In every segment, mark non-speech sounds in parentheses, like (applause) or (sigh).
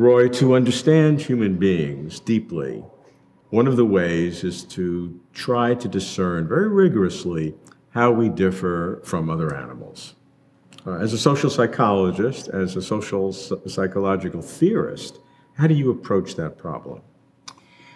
Roy, to understand human beings deeply, one of the ways is to try to discern very rigorously how we differ from other animals. Uh, as a social psychologist, as a social psychological theorist, how do you approach that problem?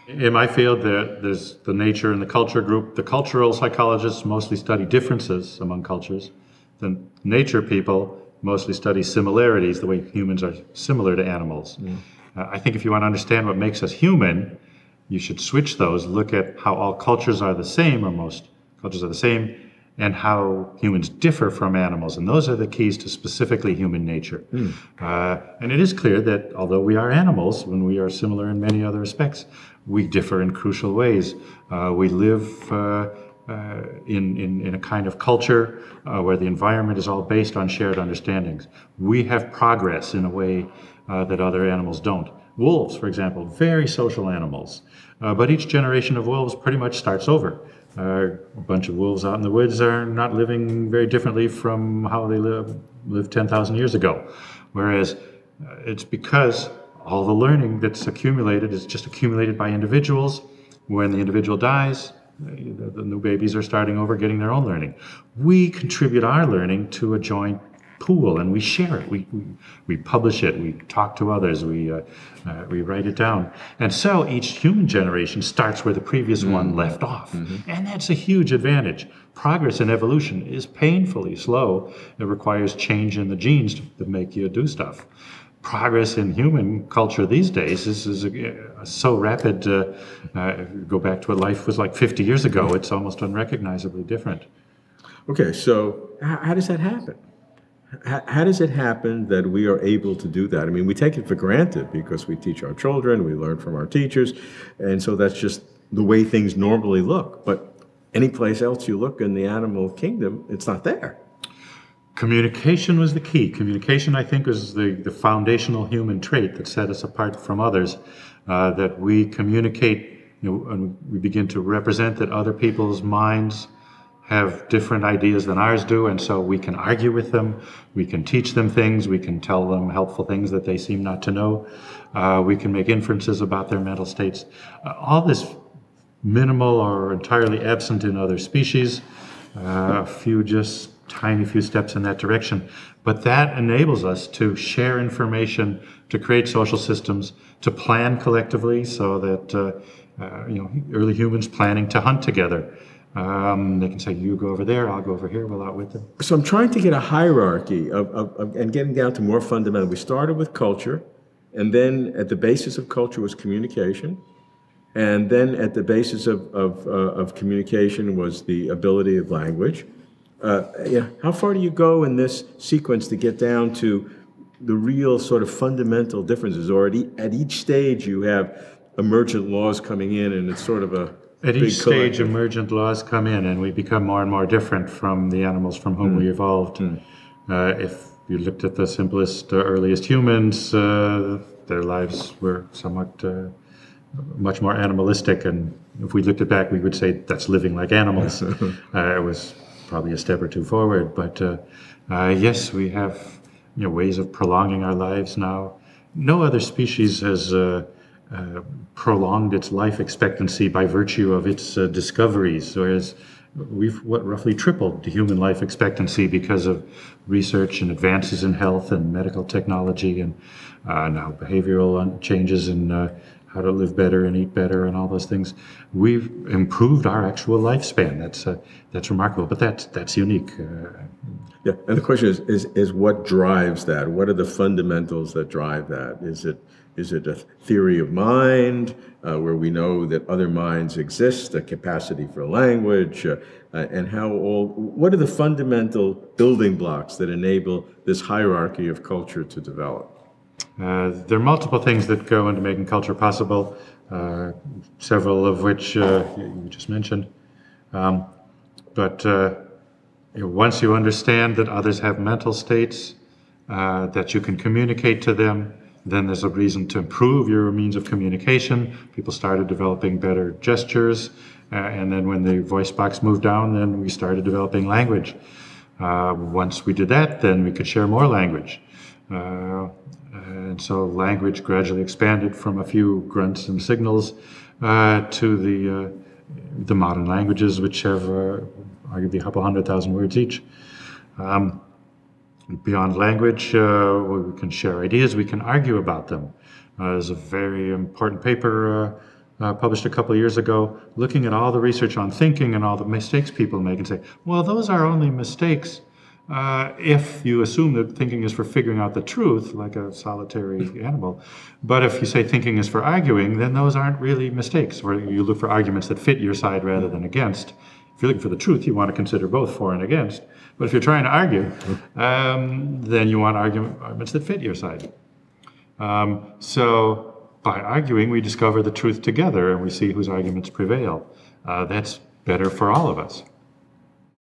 In my field, there, there's the nature and the culture group. The cultural psychologists mostly study differences among cultures. The nature people mostly study similarities, the way humans are similar to animals. Mm. Uh, I think if you want to understand what makes us human, you should switch those, look at how all cultures are the same, or most cultures are the same, and how humans differ from animals. And those are the keys to specifically human nature. Mm. Uh, and it is clear that although we are animals, when we are similar in many other respects, we differ in crucial ways. Uh, we live uh, uh in, in, in, a kind of culture uh, where the environment is all based on shared understandings. We have progress in a way uh, that other animals don't. Wolves, for example, very social animals. but each generation of wolves pretty much starts over. Uh, a bunch of wolves out in the woods are not living very differently from how they live, lived 10,000 years ago. Whereas uh, it's because all the learning that's accumulated is just accumulated by individuals. When the individual dies, the, the new babies are starting over getting their own learning. We contribute our learning to a joint pool and we share it. We, we, we publish it, we talk to others, we, uh, uh, we write it down. And so each human generation starts where the previous mm-hmm. one left off. Mm-hmm. And that's a huge advantage. Progress in evolution is painfully slow. It requires change in the genes to make you do stuff. Progress in human culture these days is, is a, so rapid. Uh, uh go back to what life was like 50 years ago, it's almost unrecognizably different. Okay, so how does that happen? how, how, does it happen that we are able to do that? I mean, we take it for granted because we teach our children, we learn from our teachers, and so that's just the way things normally look. But any place else you look in the animal kingdom, it's not there. Communication was the key. Communication, I think, is the, the foundational human trait that set us apart from others. Uh, that we communicate, you know, and we begin to represent that other people's minds have different ideas than ours do, and so we can argue with them, we can teach them things, we can tell them helpful things that they seem not to know, uh, we can make inferences about their mental states. Uh, all this minimal or entirely absent in other species, uh, a few just tiny few steps in that direction. But that enables us to share information, to create social systems, to plan collectively so that, uh, uh, you know, early humans planning to hunt together. Um, they can say, you go over there, I'll go over here, we'll out with them. So I'm trying to get a hierarchy of, of, of, and getting down to more fundamental. We started with culture, and then at the basis of culture was communication. And then at the basis of, of, uh, of communication was the ability of language. Uh, yeah, how far do you go in this sequence to get down to the real sort of fundamental differences? Or at, e at each stage you have emergent laws coming in and it's sort of a at each stage, emergent laws come in, and we become more and more different from the animals from whom mm. we evolved. Mm. Uh, if you looked at the simplest, uh, earliest humans, uh, their lives were somewhat uh, much more animalistic, and if we looked at back, we would say that's living like animals. (laughs) Uh, it was probably a step or two forward, but uh, yes, we have you know, ways of prolonging our lives now. No other species has uh, prolonged its life expectancy by virtue of its uh, discoveries, whereas we've what, roughly tripled the human life expectancy because of research and advances in health and medical technology and uh, now behavioral changes in uh, how to live better and eat better and all those things. We've improved our actual lifespan. That's uh, that's remarkable, but that's that's unique. Uh, yeah, and the question is, is is what drives that? What are the fundamentals that drive that? Is it is it a theory of mind uh, where we know that other minds exist, a capacity for language, uh, uh, and how all, what are the fundamental building blocks that enable this hierarchy of culture to develop? Uh, there are multiple things that go into making culture possible, uh, several of which uh, you just mentioned. Um, but know, once you understand that others have mental states, that you can communicate to them, then there's a reason to improve your means of communication. People started developing better gestures. Uh, and then when the voice box moved down, then we started developing language. Uh, once we did that, then we could share more language. Uh, and so language gradually expanded from a few grunts and signals uh, to the, uh, the modern languages, which have uh, arguably a couple hundred thousand words each. Um, beyond language, uh, we can share ideas, we can argue about them. Uh, there's a very important paper uh, published a couple years ago looking at all the research on thinking and all the mistakes people make and say, well, those are only mistakes uh, if you assume that thinking is for figuring out the truth, like a solitary animal. But if you say thinking is for arguing, then those aren't really mistakes, where you look for arguments that fit your side rather than against. If you're looking for the truth, you want to consider both for and against. But if you're trying to argue, um, then you want arguments that fit your side. Um, so by arguing, we discover the truth together and we see whose arguments prevail. Uh, that's better for all of us.